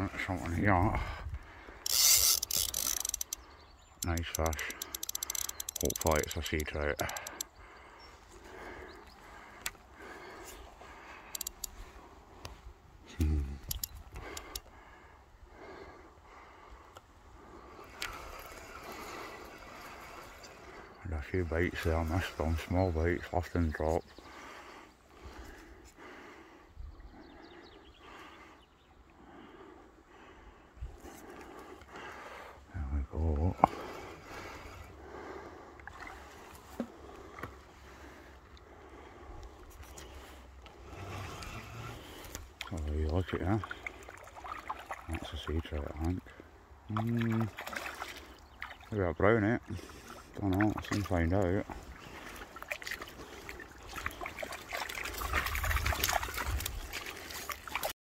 on it, something here. Nice fish. Hopefully it's a sea trout. Hmm. A few bites there, missed them, small bites, often drop. Oh, you like it, huh? That's a sea trout, I think. Mm, maybe I'll brown it. Don't know, I'll find out.